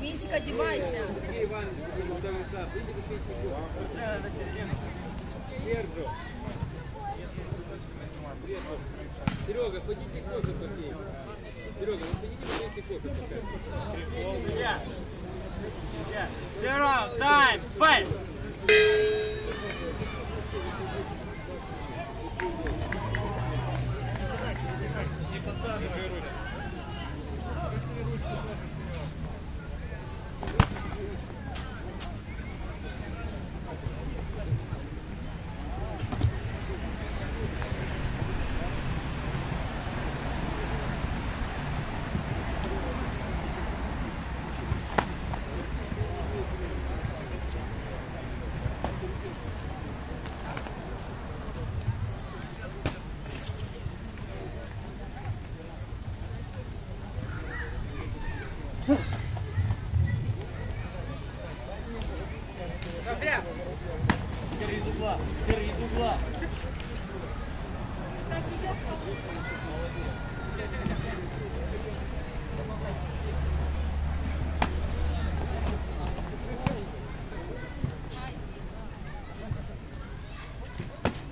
Винтик, одевайся. Серега, подите кофе попей. Серега, вы подите попейте кофе пока. Zero, time, fight!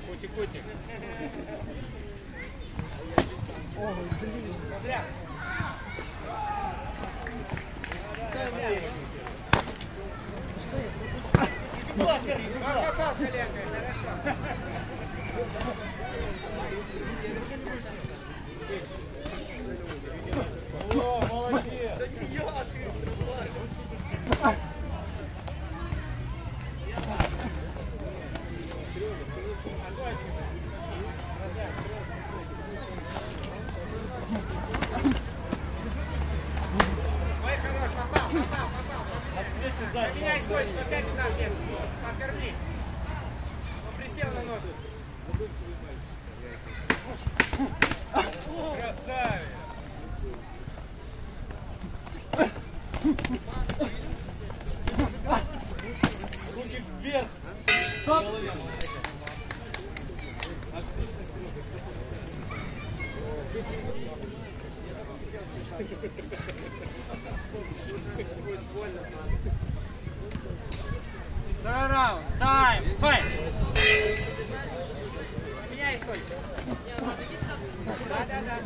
Котик-котик. Ой, блин. Зря. Что я пропустил? Хорошо. Котик, котик. Навстречу сзади. Меняй стойку, опять туда вес. Покорми. Второй раунд. Тайм. Файт. Меняй стойку. Да, да, да.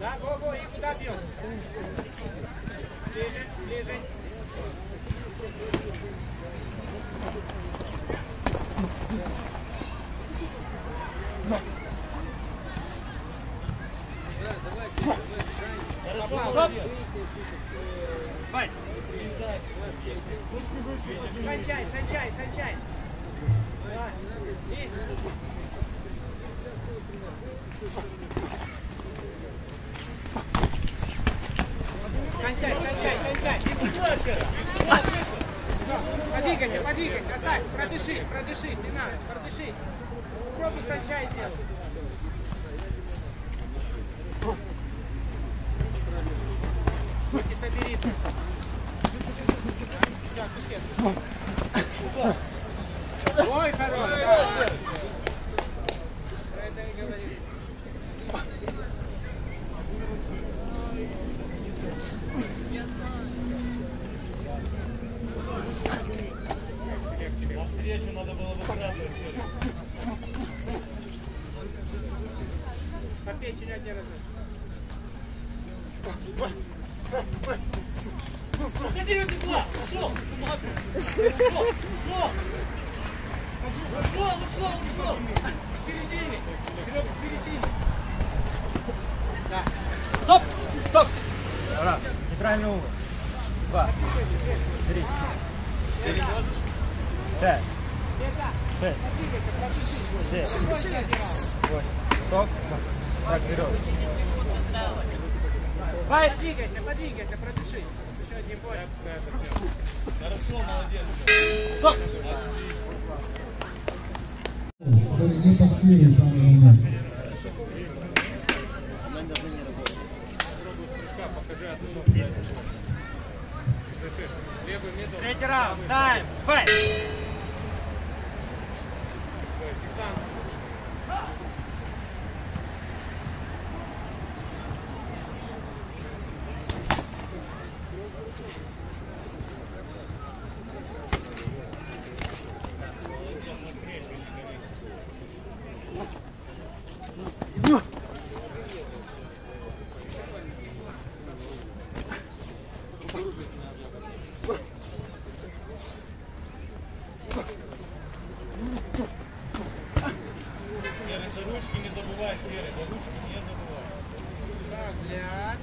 Да, го, го, и куда бьет? Ближе, ближе. Санчай, санчай, санчай. Кончай, кончай, кончай. Подвигайся, подвигайся, оставь, продыши, продыши, не надо, продыши. Попробуй санчай сделать. Руки собери. Так, сусед. Ой, хорош. Из угла! Ушел! Ушел! Ушел! Ушел! Ушел! Ушел! К середине! Вперед к середине! Стоп! Стоп! Раз. Нейтральный угол. Два. Три. Четыре. Пять. Шесть. Семь. Восемь. Стоп. Так, вперед. Подвигайся, подвигайся, продыши. Один бой. который не в данный момент. Третий раунд. Тайм. Файт. Взгляд.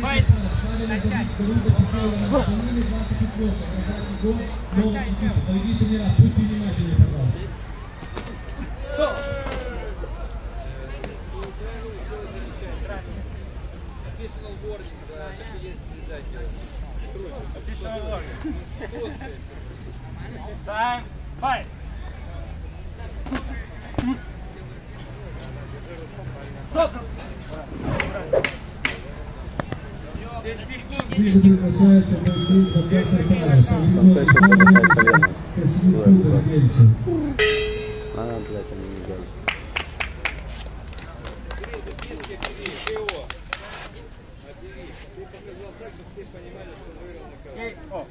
Файт. Дорогие тренера, будьте внимательны, пожалуйста. Official warning. Time. Fight. Стоп. Двигатель качается на 20 колена. А, блядь, они не. Кей. Офф.